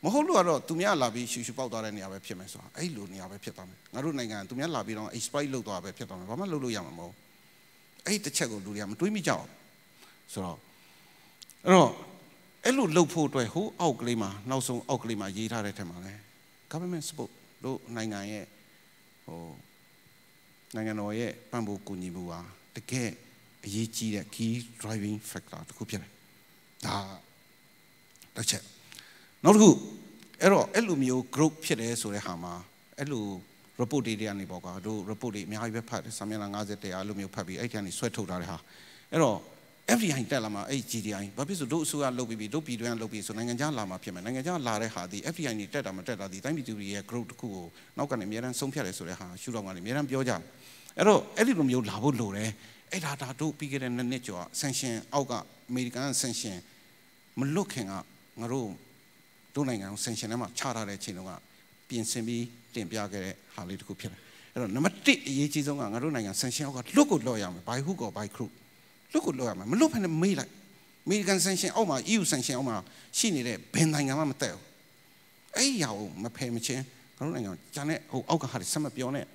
မဟုတ်လို့ကတော့သူများလာပြီးရှူရှူပေါက်သွားတဲ့နေရာပဲဖြစ်မယ်ဆိုတာအဲ့လိုနေရာပဲဖြစ်သွားမယ်ငါတို့နိုင်ငံသူများလာပြီးတော့ exploit လုပ်သွားပဲဖြစ်သွားမယ်ဘာမှလုပ်လို့ရမှာမဟုတ်အဲ့တစ်ချက်ကိုလူတွေကမတွေးမိကြအောင်ဆိုတော့အဲ့တော့အဲ့လိုလှုပ်ဖို့အတွက်ဟိုအောက်ကလေးမှာနောက်ဆုံးအောက်ကလေးမှာရေးထားတဲ့ထက်မှာလဲ government support တို့နိုင်ငံရဲ့ဟိုနိုင်ငံတော်ရဲ့ပံ့ပိုးကူညီမှုဟာတကယ်အရေးကြီးတဲ့ key driving factor တစ်ခုဖြစ်တယ်ဒါ တစ်ချက်နောက်တစ်ခုအဲ့တော့အဲ့လိုမျိုး group ဖြစ်တယ်ဆိုတဲ့ဟာမှာအဲ့လို report တွေကနေပေါ့ကွာတို့ report တွေအများကြီးပဲဖတ်တယ်စာမျက်နှာ50တရားအဲ့လိုမျိုးဖတ်ပြီးအဲ့ဒီကနေဆွဲထုတ်ထားတဲ့ဟာအဲ့တော့ FDI တက်လာမှာအဲ့ GDI ဘာဖြစ်လို့တို့အစိုးရလုပ်ပြီးပြီတို့ပြည်တွင်းလုပ်ပြီးဆိုနိုင်ငံခြားလာမှာဖြစ်မယ်နိုင်ငံခြားလာတဲ့ဟာဒီ FDI နေတက်တာမတက်တာဒီတိုင်းပြည်သူတွေရဲ့ growth တစ်ခုကိုနောက်ကနေအများအားဆုံးဖြတ်တယ်ဆိုတဲ့ဟာရှုတော့ကနေအများအားပြောကြတယ်အဲ့တော့အဲ့ဒီလိုမျိုးလာဖို့လိုတယ်အဲ့ဒါဒါတို့ပြီးခဲ့တဲ့နှစ်နှစ်ကျော် sanction အောက်ကအမေရိကန် sanction မလွတ်ခင်က ငါတို့တို့နိုင်ငံကို sanction ထဲမှာချထားတဲ့အချိန်တုန်းကပြင်ဆင်ပြီးတင်ပြခဲ့တဲ့ဟာလေးတစ်ခုဖြစ်တယ်အဲ့တော့နံပါတ်1အရေးကြီးဆုံးကငါတို့နိုင်ငံ sanction အောက်ကလွတ်ကိုလွတ်ရမယ် by hook or by crook လွတ်ကိုလွတ်ရမယ်မလွတ်ဖ ೇನೆ မေးလိုက်အမေရိကန် sanction အောက်မှာ EU sanction အောက်မှာရှိနေတဲ့ဘယ်နိုင်ငံမှမတက်ဘူးအဲ့ဒီဟာကိုမဖယ်မချင်းငါတို့နိုင်ငံကျန်တဲ့ဟိုအောက်ကဟာတွေဆက်မပြောနဲ့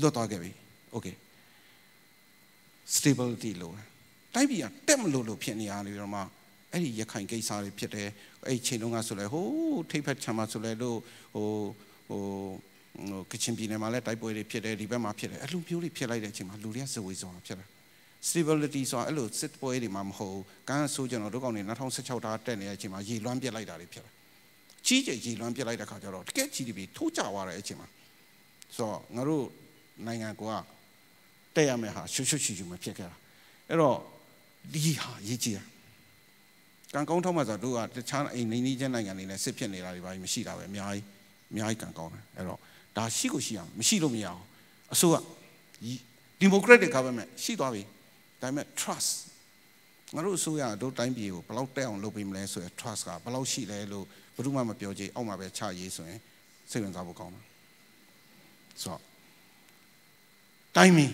လွတ်သွားခဲ့ပြီ okay stability လို့ တိုင်းပြည်ကတက်မလို့လို့ဖြစ်နေရတယ်တော့မှအဲ့ဒီရခိုင်ကိစ္စတွေဖြစ်တယ်အဲ့ဒီချိန်တုန်းကဆိုလဲဟိုးထိပ်ဖက်ချမ်းမှာဆိုလဲလို့ဟိုဟိုဟိုကချင်ပြည်နယ်မှာလည်းတိုက်ပွဲတွေဖြစ်တယ်ဒီဘက်မှာဖြစ်တယ်အဲ့လိုမျိုးတွေဖြစ်လိုက်တဲ့အချိန်မှာလူတွေကဇဝေဇောဖြစ်တယ် stability ဆိုတာအဲ့လိုစစ်ပွဲတွေမှာမဟုတ်ကန်းဆိုးကျွန်တော်တို့ကောင်နေ2016တာတက်နေတဲ့အချိန်မှာရေလွှမ်းပြစ်လိုက်တာတွေဖြစ်တယ်ကြီးကျယ်ရေလွှမ်းပြစ်လိုက်တဲ့ခါကျတော့တကယ် GDP ထိုးကျသွားတဲ့အချိန်မှာဆိုတော့ငါတို့နိုင်ငံကတက်ရမယ့်ဟာရှုရှုရှူရှူမဖြစ်ခဲ့တာအဲ့တော့ ဒီဟာရေးကြည့်ရကံကောင်းထောက်မှဆိုတို့ကတခြားအိမ်နေနေချင်းနိုင်ငံတွေနဲ့စစ်ဖြစ်နေတာတွေဘာမှမရှိတာပဲအများကြီးအများကြီးကံကောင်းတယ်အဲ့တော့ဒါရှိကိုရှိအောင်မရှိလို့မရအောင်အစိုးရ democratic government ရှိသွားပြီဒါပေမဲ့ trust ငါတို့အစိုးရတို့တိုင်းပြည်ကိုဘယ်လောက်တက်အောင်လုပ်ပေးမလဲဆိုရယ် trust ကဘယ်လောက်ရှိလဲလို့ဘယ်သူမှမပြောကြည့်အောက်မှာပဲချရေးဆိုရင်စိတ်ဝင်စားဖို့ကောင်းတယ်ဆိုတော့ timing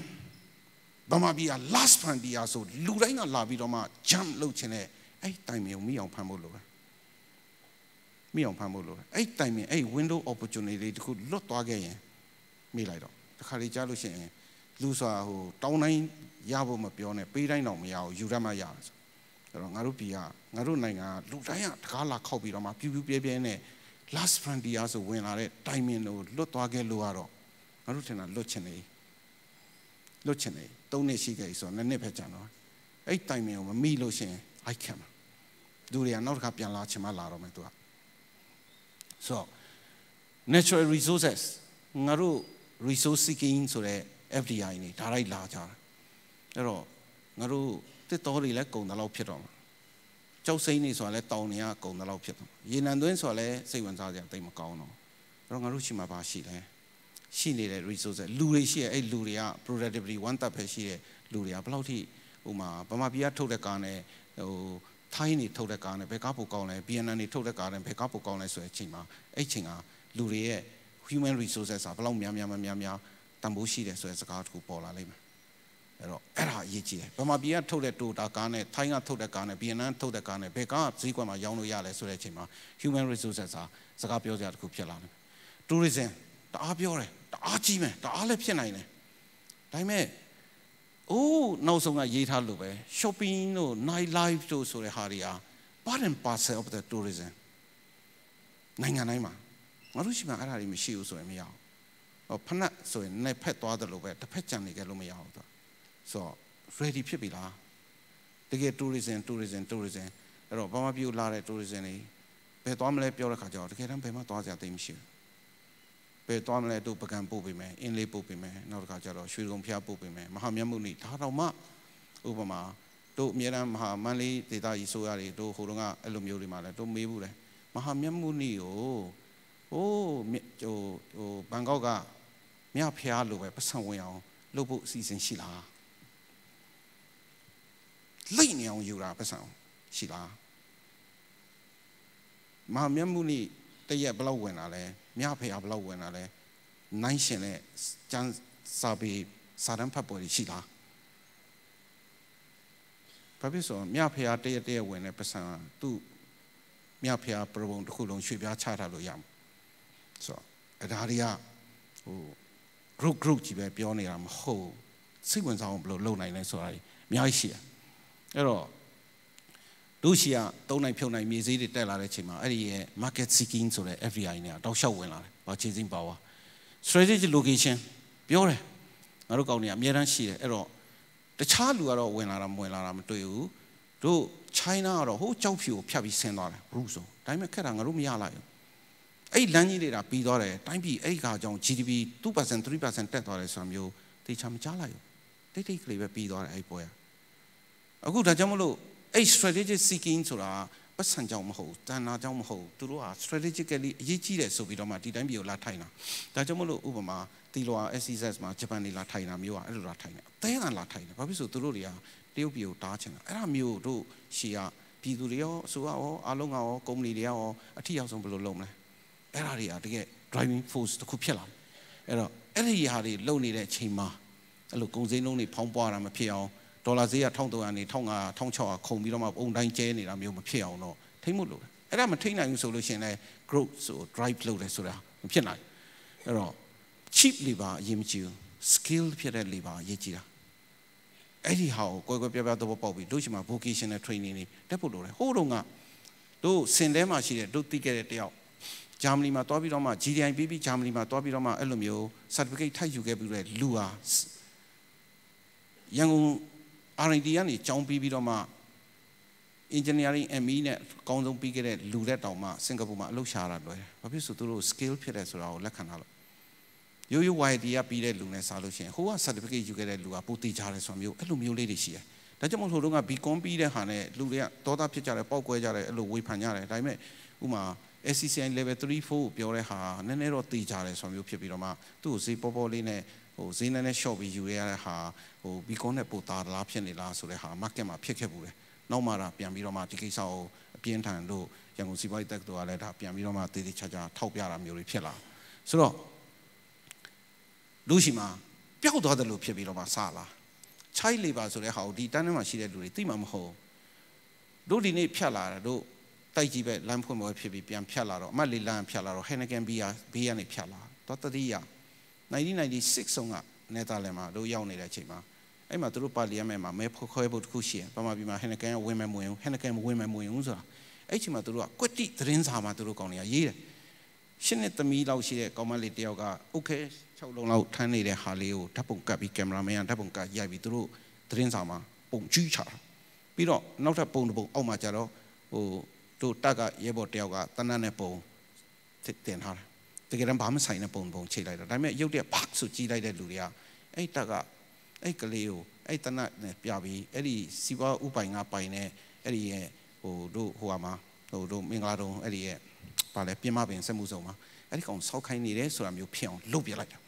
ဗမာပြည်က last frontier ဆိုလူတိုင်းကလာပြီးတော့မှ jump လုပ်ချင်တဲ့အဲ့ timing ကိုမိအောင်ဖမ်းဖို့လိုတယ်မိအောင်ဖမ်းဖို့လိုတယ်အဲ့ timing အဲ့ window opportunity တခုလွတ်သွားခဲ့ရင်မိလိုက်တော့တခါလေကြားလို့ရှိရင်လူဆိုတာဟိုတောင်းတိုင်းရဖို့မပြောနဲ့ပေးတိုင်းတော့မရဘူးယူရမှရတယ်ဆိုအဲ့တော့ငါတို့ပြည်ကငါတို့နိုင်ငံကလူတိုင်းကတကားလာခောက်ပြီးတော့မှပြူးပြူးပြဲပြဲနဲ့ last frontier ဆိုဝင်လာတဲ့ timing ကိုလွတ်သွားခဲ့လို့ကတော့ငါတို့ထင်တာလွတ်ချင်နေ လွတ်ချင်နေသုံးနှစ်ရှိခဲ့ဆိုတော့နှစ်နှစ်ပဲကြာတော့အဲ့ timing ကိုမမိလို့ရှိရင်အိုက်ခံမှာလူတွေကနောက်တစ်ခါပြန်လာချင်မှလာတော့မယ်သူကဆို natural resources ငါတို့ resource seeking ဆိုတဲ့ FDI နေဒါလိုက်လာကြတာအဲ့တော့ငါတို့တစ်တော်တွေလည်းကုံတယ်လို့ဖြစ်တော့မှာကြောက်စိမ့်နေဆိုတာလည်းတောင်နေရကုံတယ်လို့ဖြစ်တော့ရေနံသွင်းဆိုတာလည်းစိတ်ဝင်စားစရာတိတ်မကောင်းတော့အဲ့တော့ငါတို့ရှိမှာပါရှိတယ် ရှိနေတဲ့ resources လူတွေရှိရဲ့အဲ့လူတွေက productivity one တက်ပဲရှိတဲ့လူတွေကဘယ်လောက်ထိဟိုမှာဗမာပြည်ကထုတ်တဲ့ကားနဲ့ဟိုထိုင်းနေထုတ်တဲ့ကားနဲ့ဘယ်ကားပိုကောင်းလဲ BNN နေထုတ်တဲ့ကားနဲ့ဘယ်ကားပိုကောင်းလဲဆိုတဲ့အချိန်မှာအဲ့ချိန်ကလူတွေရဲ့ human resources ကဘယ်လောက်များများများများတန်ဖိုးရှိတယ်ဆိုတဲ့စကားတစ်ခုပေါ်လာလိမ့်မယ်အဲ့တော့အဲ့ဒါအရေးကြီးတယ်ဗမာပြည်ကထုတ်တဲ့တိုတာကားနဲ့ထိုင်းကထုတ်တဲ့ကားနဲ့ဗီယက်နမ်ထုတ်တဲ့ကားနဲ့ဘယ်ကားဈေးကွက်မှာရောင်းလို့ရလဲဆိုတဲ့အချိန်မှာ human resources ဟာစကားပြောစရာတစ်ခုဖြစ်လာတယ် tourism တအားပြောတယ်တအားကြီးမယ်တအားလည်းဖြစ်နိုင်တယ်ဒါပေမဲ့အိုးနောက်ဆုံးကရေးထားလို့ပဲ shopping တို့ night life တို့ဆိုတဲ့ဟာတွေဟာ part and parcel of the tourism နိုင်ငံတိုင်းမှာငါတို့ရှိမှအဲ့ဒါတွေမရှိဘူးဆိုရင်မရဘူးဖနက်ဆိုရင်နဲ့ဖက်သွားတယ်လို့ပဲတစ်ဖက်ကြံနေကြလို့မရဘူးသူဆိုတော့ ready ဖြစ်ပြီလားတကယ် tourism tourism tourism အဲ့တော့ဘာမှပြူလာတဲ့ tourism တွေဘယ်သွားမလဲပြောတဲ့ခါကျတော့တကယ်တမ်းဘယ်မှသွားစရာတိတ်မရှိဘူး ဘဘယ်သွားမလဲတို့ပကံပို့ပေးမယ်အင်းလေးပို့ပေးမယ်နောက်တစ်ခါကျတော့ရွှေကုံဖျားပို့ပေးမယ်မဟာမြတ်မှုနေ့ဒါတော့မှဥပမာတို့အမြဲတမ်းမဟာမန္လေးဒေသကြီးဆိုရတွေတို့ဟိုတုန်းကအဲ့လိုမျိုးတွေမှာလဲတို့မေးဘူးလေမဟာမြတ်မှုနေ့ကိုဟိုးဟိုဟိုဘန်ကောက်ကမြဖျားလိုပဲပတ်စံဝင်အောင်လုပ်ဖို့အစီအစဉ်ရှိလားလိတ်နေအောင်ယူတာပတ်စံရှိလားမဟာမြတ်မှုနေ့တရက်ဘလောက်ဝင်လာလဲ မြဖျားဘလောက်ဝင်လာလဲနိုင်ရှင်နဲ့ကျန်းစာပေစာတမ်းဖတ်ပွဲရှိလားဘာဖြစ်ဆိုမြဖျားတရက်တရက်ဝင်တဲ့ပတ်စံသူ့မြဖျားပြပုံတစ်ခုလုံးရွှေပြားချထားလို့ရမှာဆိုတော့အဒါတွေကဟို group group ကြီးပဲပြောနေတာမဟုတ်စိတ်ဝင်စားအောင်ဘယ်လိုလုပ်နိုင်လဲဆိုတာအများကြီးရှိတယ်အဲ့တော့ တို့ရှိကတုံးနိုင်ဖြုတ်နိုင်မြေစည်းတွေတက်လာတဲ့အချိန်မှာအဲ့ဒီရဲ့ market seeking ဆိုတဲ့ FDI နဲ့တောက်လျှောက်ဝင်လာတယ်ဘာ chasing power strategic location ပြောတယ်ငါတို့ကောင်းနေအများတန်းရှိတယ်အဲ့တော့တခြားလူကတော့ဝင်လာတာမဝင်လာတာမတွေ့ဘူးတို့ China ကတော့ဟိုးကြောက်ဖြူကိုဖြတ်ပြီးဆင်းသွားတယ်ဘရုဆိုဒါပေမဲ့ခက်တာငါတို့မရလိုက်ဘူးအဲ့လမ်းကြီးတွေဒါပြီးသွားတယ်တိုင်းပြည်အဲ့ခါကြောင့် GDP 2% 3%တက်သွားတယ်ဆိုတာမျိုးတေချာမကြားလိုက်ဘူးတိတ်တိတ်ကလေးပဲပြီးသွားတယ်အဲ့ပွဲအခုဒါကြောင့်မလို့ အဲ့ strategic seeking ဆိုတာပတ်စံကြောင့်မဟုတ်တန်နာကြောင့်မဟုတ်သူတို့ဟာ strategically အရေးကြီးတယ်ဆိုပြီးတော့မှဒီတိုင်းပြည်ကိုလာထိုင်တာဒါကြောင့်မလို့ဥပမာတီလိုဟာ SCS မှာဂျပန်နေလာထိုင်တာမျိုးอ่ะအဲ့လိုလာထိုင်တယ်အသေးအံလာထိုင်တယ်ဘာဖြစ်လို့သူတို့တွေကတရုတ်ပြည်ကိုတားချင်တာအဲ့ဒါမျိုးတို့ရှီကပြည်သူတွေရောအစိုးရရောအားလုံးကရောကုမ္ပဏီတွေရောအထီရောက်ဆုံးဘယ်လိုလုပ်မလဲအဲ့ဒါတွေကတကယ် driving force တစ်ခုဖြစ်လာတယ်အဲ့တော့အဲ့ဒီဟာတွေလုံနေတဲ့အချိန်မှာအဲ့လိုကုန်စည်နှုန်းတွေဖောင်းပွားတာမဖြစ်အောင် ဒေါ်လာဈေးက1300နေ1500 1600ခုံပြီးတော့မှပုံတိုင်းကျဲနေတာမျိုးမဖြစ်အောင်တော့ထိမ့်မှုလို့အဲ့ဒါမထိမ့်နိုင်ဘူးဆိုလို့ရှိရင်လည်း growth ဆို drive လုပ်တယ်ဆိုတာမဖြစ်နိုင်အဲ့တော့ cheap labor အရင်မကြည့်ဘူး skill ဖြစ်တဲ့ labor အရေးကြီးတာအဲ့ဒီဟာကိုကွယ်ကွယ်ပြားပြားသဘောပေါက်ပြီးတို့ရှိမှာ vocational training တွေတက်ဖို့လိုတယ်ဟိုးတုန်းကတို့စင်ထဲမှာရှိတဲ့တို့သိခဲ့တဲ့တယောက်ဂျာမနီမှာတွားပြီးတော့မှ GDI ပြီးပြီးဂျာမနီမှာတွားပြီးတော့မှအဲ့လိုမျိုး certificate ထိုက်ယူခဲ့ပြီးတဲ့လူဟာရန်ကုန် R&D ကနေကျောင်းပြီးပြီးတော့မှ engineering ME နဲ့အကောင်းဆုံးပြီးခဲ့တဲ့လူတဲ့တောင်မှစင်ကာပူမှာအလုပ်ရှာတာလွယ်တယ်။ဘာဖြစ်ဆိုသူတို့ skill ဖြစ်တယ်ဆိုတာကိုလက်ခံထားလို့ရိုးရိုး YD ကပြီးတဲ့လူနဲ့စားလို့ရှိရင်ဟိုက certificate ယူခဲ့တဲ့လူကပိုတေချတယ်ဆိုတာမျိုးအဲ့လိုမျိုးလေးတွေရှိတယ်။ဒါကြောင့်မို့လို့တို့က BCom ပြီးတဲ့ဟာနဲ့လူတွေကတောသားဖြစ်ကြတယ်ပောက်ကွဲကြတယ်အဲ့လိုဝေဖန်ကြတယ်ဒါပေမဲ့ဥမာ SCCI level 3 4ပြောတဲ့ဟာနည်းနည်းတော့တေချတယ်ဆိုတာမျိုးဖြစ်ပြီးတော့မှသူ့ကိုဈေးပေါ်ပေါ်လေးနဲ့ဟို ဈေးနည်းနည်း short ပြီးယူရတဲ့ဟာဟို BCom နဲ့ပိုတာလားဖြစ်နေလားဆိုတဲ့ဟာ market မှာဖြစ်ခဲ့ဘူးတယ်။နောက်မှတော့ပြန်ပြီးတော့မှဒီကိစ္စကိုအပြင်းထန်လို့ရန်ကုန်စီးပွားရေးတက္ကသိုလ်ကလည်းဒါပြန်ပြီးတော့မှတေးသေးချာချာထောက်ပြတာမျိုးတွေဖြစ်လာဆိုတော့လူရှိမှာပျောက်သွားတယ်လို့ဖြစ်ပြီးတော့မှစလာ child labor ဆိုတဲ့ဟာကိုဒီတန်းထဲမှာရှိတဲ့လူတွေသိမှမဟုတ်တို့ဒီနေ့ဖြတ်လာတာတို့တိုက်ကြီးပဲလမ်းဖွင့်ပွဲဖြစ်ပြီးပြန်ဖြတ်လာတော့အမတ်လေးလမ်းဖြတ်လာတော့ Henneken ဘီယာဘီယာနေဖြတ်လာတော့တတိယ 1996ဆုံးကနေတာလန်မှာတို့ရောက်နေတဲ့အချိန်မှာအဲ့မှာတို့ပါလီယမ်မှာမဲခွဲဖို့တခုရှိရပမာပြည်မှာ Henneken ဝင်မယ်မဝင်ဘူး Henneken မဝင်မယ်မဝင်ဘူးဆိုတာအဲ့ချိန်မှာတို့ကကွက်တိသတင်းစာမှာတို့ကောင်းနေရရေးတယ်ရှင်းတဲ့သမီးလောက်ရှိတဲ့ကောင်မလေးတယောက်ကโอเค6လုံးလောက်ထမ်းနေတဲ့ဟာလေးကိုဓာတ်ပုံကပ်ပြီးကင်မရာမန်ကဓာတ်ပုံကပ်ရိုက်ပြီးတို့သတင်းစာမှာပုံကျူးချတာပြီးတော့နောက်ထပ်ပုံတစ်ပုံအောက်မှာကျတော့ဟိုတို့တက်ကရဲဘော်တယောက်ကတနတ်နဲ့ပုံတင်ထားတယ် တကယ်တော့ဘာမှဆိုင်တဲ့ပုံပုံချိန်လိုက်တာဒါပေမဲ့ရုပ်တရက်ဖတ်ဆိုကြည့်လိုက်တဲ့လူတွေကအဲ့တက်ကအဲ့ကလေးကိုအဲ့တနတ်နဲ့ပြပြီးအဲ့ဒီစီပွားဥပိုင်ကပိုင်တဲ့အဲ့ဒီရဲ့ဟိုတို့ဟိုဟာမှာဟိုတို့မင်္ဂလာတုံအဲ့ဒီရဲ့ဗာလဲပြင်မပင်စက်မှုစုံမှာအဲ့ဒီကောင်ဆောက်ခိုင်းနေတယ်ဆိုတာမျိုးဖြစ်အောင်လုပ်ပြလိုက်တာ